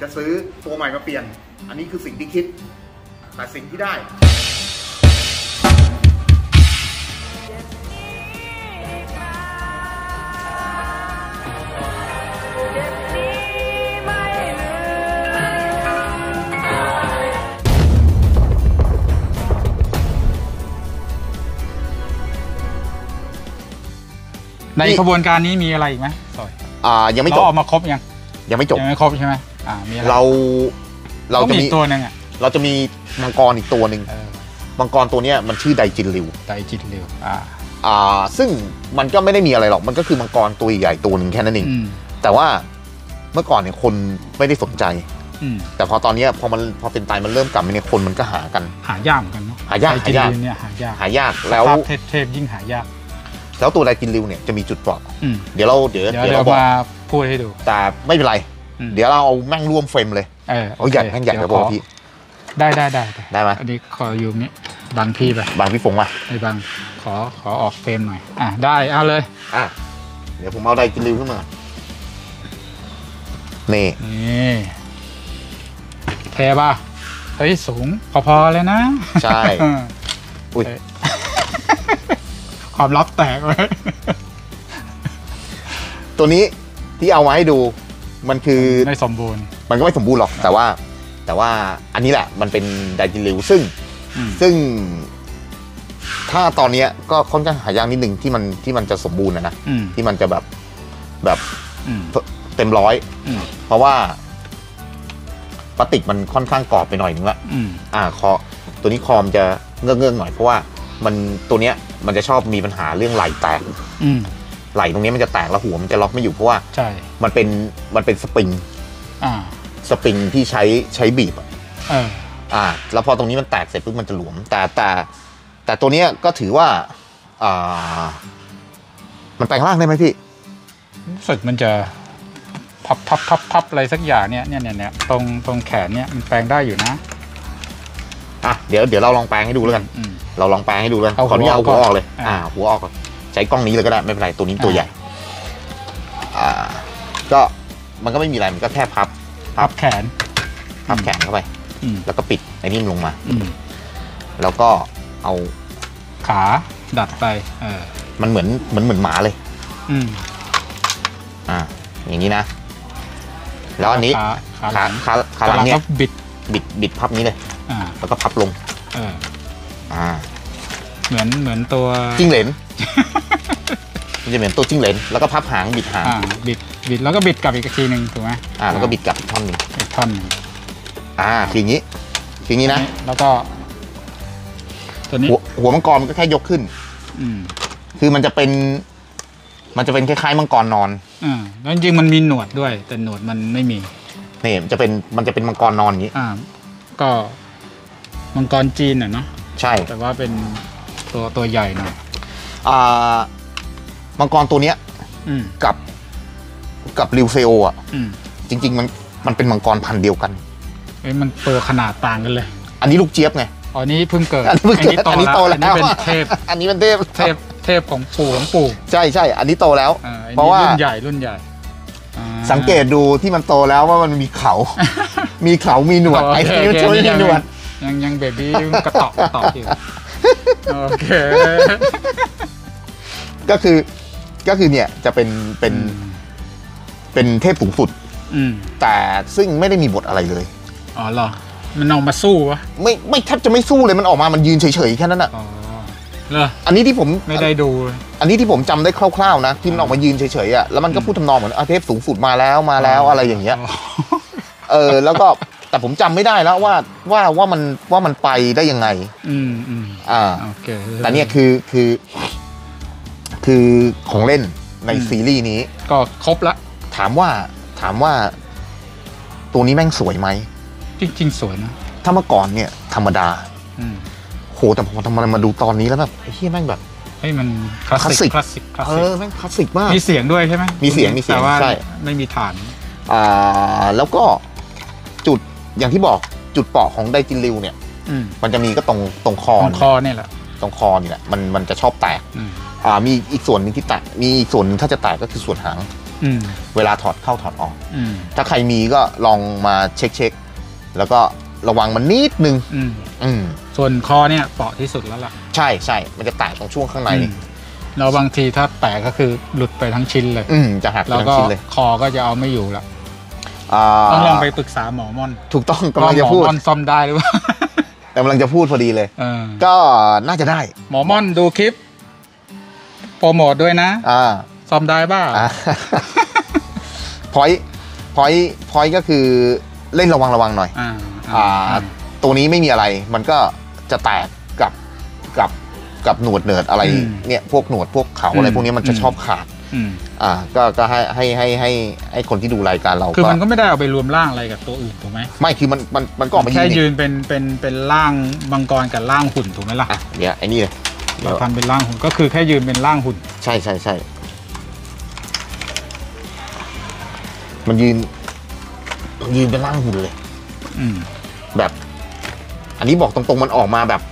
จะซื้อตัวใหม่มาเปลี่ยน อันนี้คือสิ่งที่คิด แต่สิ่งที่ได้ในนี่ขบวนการนี้มีอะไรอีกไหมสอยอ่ายังไม่จเราบออกมาครบยังยังไม่จบยังไม่ครบใช่ไหม อ่ามีอะไรเราเราต้องจะมีมีอีกตัวหนึงอะเราจะมีมังกรอีกตัวหนึ่งเออมังกรตัวเนี้ยมันชื่อไดจินริวไตจิตเร็วอ่าอ่าซึ่งมันก็ไม่ได้มีอะไรหรอกมันก็คือมังกรตัวใหญ่ตัวหนึ่งแค่นั้นเองอืมแต่ว่าเมื่อก่อนเนี่ยคนไม่ได้สนใจ อืมแต่พอตอนเนี้ยพอมันพอเป็นไตมันเริ่มกลับมาเนี่ยคนมันก็หากัน หายากเหมือนกันเนาะหายากไตจิตหายาก เร็วเนี่ยหายากหายากแล้ว ภาพเทพเทพยิ่งหายาก แล้วตัวไดจินริวเนี่ยจะมีจุดเปราะอืมเดี๋ยวเราเดี๋ยวเดี๋ยวเดี๋ยวเดี๋ยเราวบอกมาพูดให้ดูแต่ไม่เป็นไรอืม เดี๋ยวเราเอาแม่งร่วมเฟรมเลยเออเอาใหญ่โคแม่งใหญ่เดี๋แล้ยวบอกขอพี่ได้ได้ได้ได้ไหมอันนี้ขออยู่นี้บังพี่ไปบางพี่ฟงมาไอ้บังขอขอออกเฟรมหน่อย อะได้เอาเลย อะเดี๋ยวผมเอาไดจินริวขึ้นมา นี่นี่เทป่ะเฮ้ยสูงพอๆเลยนะ ใช่ อุ้ยเอ้ยความลับแตกเลยตัวนี้ที่เอามาให้ดู มันคือไม่สมบูรณ์ มันก็ไม่สมบูรณ์หรอก แต่ว่า แต่ว่าอันนี้แหละมันเป็นไดจินริวซึ่งอืมซึ่ง ถ้าตอนเนี้ยก็ค่อนข้างหายากนิดหนึ่งที่มันที่มันจะสมบูรณ์นะนะอืม ที่มันจะแบบแบบอืม เต็มร้อย อืม เพราะว่าพลาสติกมันค่อนข้างกรอบไปหน่อยนึงละ อืม อ่าคอตัวนี้คอมนจะเงื้อกๆหน่อยเพราะว่ามันตัวเนี้ยมันจะชอบมีปัญหาเรื่องไหลแตก อืม ไหลตรงนี้มันจะแตกแล้วหัวมันจะล็อกไม่อยู่เพราะว่าใช่มันเป็นมันเป็นสปริงอ่าสปริงที่ใช้ใช้บีบอะเอออ่า แล้วพอตรงนี้มันแตกเสร็จปุ๊บมันจะหลวม แต่แต่แต่ตัวเนี้ยก็ถือว่าอ่ามันแปลงร่างได้ไหมพี่ รู้สึกมันจะพับพับพับพับอะไรสักอย่างเนี่ยเนี่ยเนี่ยเนี่ยตรงตรงแขนเนี่ยมันแปลงได้อยู่นะ อะเดี๋ยวเดี๋ยวเราลองแปลงให้ดูแล้วกัน อืม เราลองแปลงให้ดูแล้วกันเอาขออนุญาตเอาหัหัววออออกกเลย อ่า อ่าหัวออกก่อนใช้กล้องนี้เลยก็ได้ไม่เป็นไรตัวนี้ตัวอ่าใหญ่อ่าก็มันก็ไม่มีอะไรมันก็แค่พับพับแขนพับแขนเข้าไปอืมแล้วก็ปิดไอ้นี่มันลงมาอืมแล้วก็เอาขาดัดไป เออ มันเหมือนเหมือนเหมือนหมาเลย อืมอ่า อย่างนี้นะ แล้วอันนี้ขาขาหขาลังขาขาหลังก็เนี่ยบิดบิดบิดพับนี้เลย อ่า แล้วก็พับลง เออ อ่า เหมือนเหมือนตัวจิ้งเหลน มันจะเหมือนตัวจิ้งเหลนแล้วก็พับหางบิดหางอ่าบิดบิดแล้วก็บิดกลับอีกทีหนึ่งถูกไหมอ่าแล้วก็บิดกลับอีกท่อนหนึ่งอีกท่อนหนึ่งอ่าคืออย่างนี้คืออย่างนี้นะแล้วก็ ตัวนี้หัวหัวมังกรมันก็แค่ยกขึ้น อืมคือมันจะเป็น มันจะเป็นคล้ายๆมังกรนอนอ่าแล้วจริงๆมันมีหนวดด้วย แต่หนวดมันไม่มีนี่มันจะเป็นมันจะเป็นมังกรนอนอย่างนี้ อ่า ก็มังกรจีนอะเนาะใช่แต่ว่าเป็นตัวตัวใหญ่หน่อยอ่า มังกรตัวเนี้ยอืมกับกับริวเซโออะ อืมจริง ๆ มันมันเป็นมังกรพันธุ์เดียวกัน เอ้ยมันตัวขนาดต่างกันเลยอันนี้ลูกเจี๊ยบไง อ๋อนี้เพิ่งเกิดอันนี้เพิ่งเกิดอันนี้โตแล้วอันนี้เป็นเทพ อันนี้เป็นเทพเทพเทพของปู่ของปู่ใช่ใช่อันนี้โตแล้ว อ่าอันเพราะนี้ว่า รุ่นใหญ่รุ่นใหญ่อ่า สังเกตดูที่มันโตแล้วว่ามันมีเขา มีเขามีหนวดโอไอ้เคนี่มันโอเคช่วยมีหนวด ยังยังเบบี้กระตอกกระตอกอยู่ โอเค ก็คือ ก็คือเนี่ยจะเป็นเป็นเป็นเทพสูงสุด อืมแต่ซึ่งไม่ได้มีบทอะไรเลย อ๋อเหรอ มันออกมาสู้วะไม่ไม่แทบจะไม่สู้เลยมันออกมามันยืนเฉยๆแค่นั้นอะอ๋อเหรออันนี้ที่ผม ไม่ได้ดูเลยอันนี้ที่ผมจำได้คร่าวๆนะที่มันออกมายืนเฉยๆอะแล้วมันก็พูดทำนองเหมือนอาเทพสูงสุดมาแล้วมาแล้วอะไรอย่างเงี้ย เออ แล้วก็แต่ผมจำไม่ได้แล้วว่าว่าว่ามันว่ามันไปได้ยังไง อืมอืมอ่า โอเคแต่เนี่ยคือคือ คือของเล่นในอืมซีรีส์นี้ ก็ครบละ ถามว่าถามว่า ตัวนี้แม่งสวยไหมจริงๆสวยนะ ถ้าเมื่อก่อนเนี่ย ธรรมดาอืมโหแต่พอทำไมมาดูตอนนี้แล้วแบบไอ้เฮียแม่งแบบ เฮ้ยมันคลาสสิกคคลาลาสสสิสิกกคลาสเอสิกอแม่งคลาสสิกมาก มีเสียงด้วยใช่ไหมมีเสียงมีเสียงแต่ว่าใช่ ไม่มีฐาน อ่าแล้วก็จุดอย่างที่บอกจุดเปราะของไดจินริวเนี่ย อืมมันจะมีก็ตรงตรงคอตรงนี่คอเนี่ยแหละตรงคอนี่แหละมันมันจะชอบแตก อืม อ่ามีอีกส่วนหนึงที่แตกมีอีกส่วนหนึงถ้าจะแตกก็คือส่วนหางออืมเวลาถอดเข้าถอดออก อืมถ้าใครมีก็ลองมาเช็คเช็คแล้วก็ระวังมันนิดนึง อืมอืมส่วนคอเนี่ยเปราะที่สุดแล้วล่ะใช่ใช่มันจะแตกตรงช่วงข้างใน อืมแล้วบางทีถ้าแตกก็คือหลุดไปทั้งชิ้นเลย อืมจะหักแล้วทั้ก็งชิ้นเลยคอก็จะเอาไม่อยู่ละาต้องลองไปปรึกษาหมอม่อนถูกต้องกำลังจะว่าหมอพูดม่อนซ่อมได้หรือเปล่า กำลังจะพูดพอดีเลย เออก็น่าจะได้ หมอม่อนดูคลิป โปรโมทด้วยนะอ่าซ่อมได้บ้าอ่าพอยพอยพอยก็คือเล่นระวังระวังหน่อย อ่าอ่า ตัวนี้ไม่มีอะไร มันก็จะแตกกับกับกับหนวดเนิดอะไรเนี่ยพวกหนวดพวกเขาอะไรพวกนี้มันจะชอบขาด อืมอ่า ก็ก็ให้ให้ให้ให้ให้คนที่ดูรายการเราคือก็มันก็ไม่ได้เอาไปรวมร่างอะไรกับตัวอื่นถูกไหมไม่คือมันมันมันก็ออกมาแค่ยืยืนนเป็นเป็นเป็นร่างมังกรกับร่างหุ่นถูกไหมล่ะ อะเดี๋ยวไอ้นี่เลย เดี๋เรายวทำเป็นร่างหุ่นก็คือแค่ยืนเป็นร่างหุ่น ใช่ใช่ใช่มันยืน ยืนเป็นร่างหุ่นเลย อืม แบบ อันนี้บอกตรงๆมันออกมาแบบ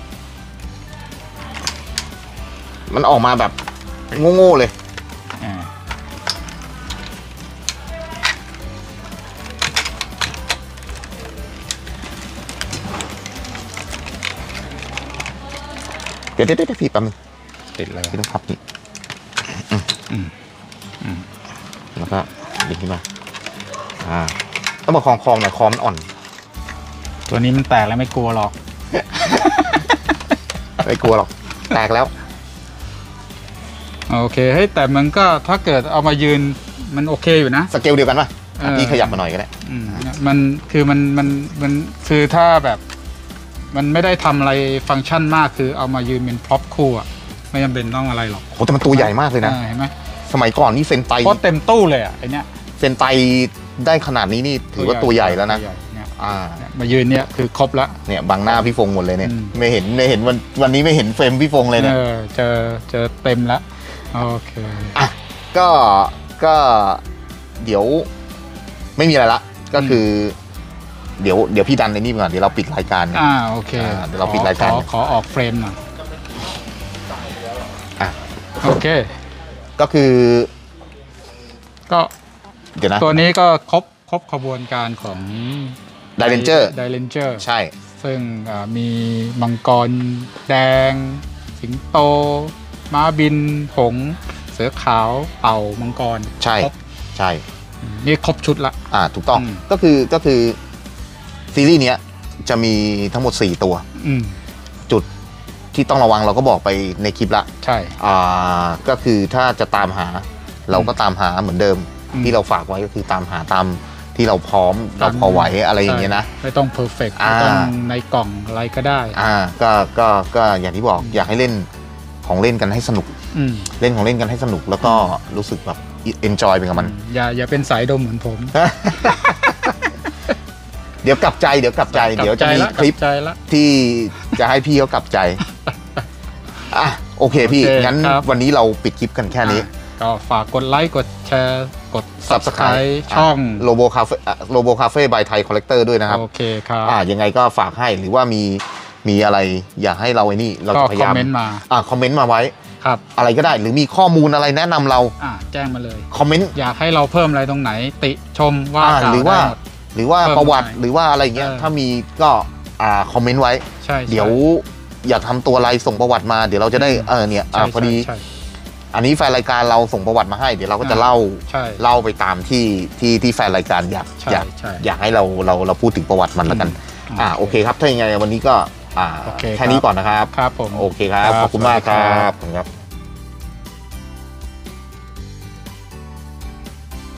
มันออกมาแบบ โง่ๆเลย เดี๋ยวเดี๋ยวเดี๋ยวพี่แป๊บนึงติดเลยพี่ต้องพับนี่อืมอืมแล้วก็ดึงขึ้นมาอ่าต้องมาคลองคลองหน่อยคอมันอ่อน ตัวนี้มันแตกแล้วไม่กลัวหรอก ไม่กลัวหรอก แตกแล้ว โอเคเฮ้ยแต่มันก็ถ้าเกิดเอามายืนมันโอเคอยู่นะ สเกลเดียวกันป่ะเออพี่ขยับมาหน่อยก็ได้อืมเนี่ยมันคือมันมันมันคือถ้าแบบ มันไม่ได้ทำอะไรฟังก์ชันมากคือเอามายืนเป็นพร็อพคู่อะไม่จำเป็นต้องอะไรหรอกโหแต่มันตัวใหญ่มากเลยนะ อ่าเห็นไหมสมัยก่อนนี่เซนไตเพราะเต็มตู้เลยอะไอเนี้ยเซนไตได้ขนาดนี้นี่ถือว่าตัวใหญ่แล้วนะ ตัวใหญ่เนี่ยอ่า เนี่ยมายืนเนี่ยคือครบละ เนี่ยบังหน้าพี่ฟงหมดเลยเนี่ย อืม ไม่เห็นไม่เห็นวันวันนี้ไม่เห็นเฟรมพี่ฟงเลยเนี่ย เออเจอเจอเต็มละโอเคอะก็ก็เดี๋ยวไม่มีอะไรละ ก็คือ เดี๋ยวเดี๋ยวพี่ดันในนี่ไปก่อนเดี๋ยวเราปิดรายการกันอ่าโอเคอ่าเดี๋ยวเราปิดรายการขอขอออก frame หน่อยอะโอเค ก็คือก็เดี๋ยวนะ ตัวนี้ก็ครบครบขบวนการของ Dairanger Dairanger ใช่ ซึ่งอ่ามีมังกรแดง สิงโต ม้าบิน หงส์เสือขาวเต่ามังกรใช่ ครบใช่อืมนี่ครบชุดละ อ่าถูกต้องอืมก็คือก็คือ ซีรีส์เนี้ยจะมีทั้งหมด 4 ตัว อืมจุดที่ต้องระวังเราก็บอกไปในคลิปละใช่ อ่าก็คือถ้าจะตามหา เราก็ตามหาเหมือนเดิม อืม ที่เราฝากไว้ก็คือตามหาตามที่เราพร้อมเราพอไหวอะไรอย่างเงี้ยนะ ใช่ไม่ต้องเพอร์เฟกอ่า ไม่ต้องในกล่องอะไรก็ได้ อ่าก็ก็ก็อย่างที่บอกอยากให้เล่นของเล่นกันให้สนุก อืมเล่นของเล่นกันให้สนุกแล้วก็รู้สึกแบบ enjoy ไปกับมัน อย่าอย่าเป็นสายดองเหมือนผม เดี๋ยวกลับใจเดี๋ยวกลับใจ เดี๋ยวจะมีคลิปกลับใจละที่จะให้พี่เขากลับใจอะโอเคพี่โอเคงั้นครับวันนี้เราปิดคลิปกันแค่นี้อะก็ฝากกดไลค์กดแชร์กด Subscribe Subscribe ช่อง RoboCafe RoboCafe by Thai Collector ด้วยนะครับ โอเคครับอ่ายังไงก็ฝากให้หรือว่ามีมีอะไรอยากให้เราไอ้นี่ เราก็จะพยายามคอยมเมนต์มาอ่าคอมเมนต์มาไว้ครับอะไรก็ได้หรือมีข้อมูลอะไรแนะนำเราอะแจ้งมาเลยคอมเมนต์อยากให้เราเพิ่มอะไรตรงไหน ติชมว่าอ่ากล่าวหรือว่าได้ หมดหรือว่าเพิ่มประวัติหน่อยหรือว่าอะไรเงี้ยเออถ้ามีก็อ่าคอมเมนต์ไว้ ใช่ใช่เดี๋ยวอยากทำตัวอะไรส่งประวัติมาเดี๋ยวเราจะได้อืมเออเนี่ยใช่อ่าพอดีใช่อันนี้แฟนรายการเราส่งประวัติมาให้เดี๋ยวเราก็จะอ่าเล่าใช่เล่าไปตามที่ที่ที่แฟนรายการอยากใช่อยากใช่อยากให้เราเราเราพูดถึงประวัติมันแล้วกันอืมอ่าโอเคครับถ้ายังไงวันนี้ก็อ่าโอเคแค่นี้ครับก่อนนะครับครับผมโอเคครับครับขอบคุณมากสวัสดีคครัรับบขอบคุณครับ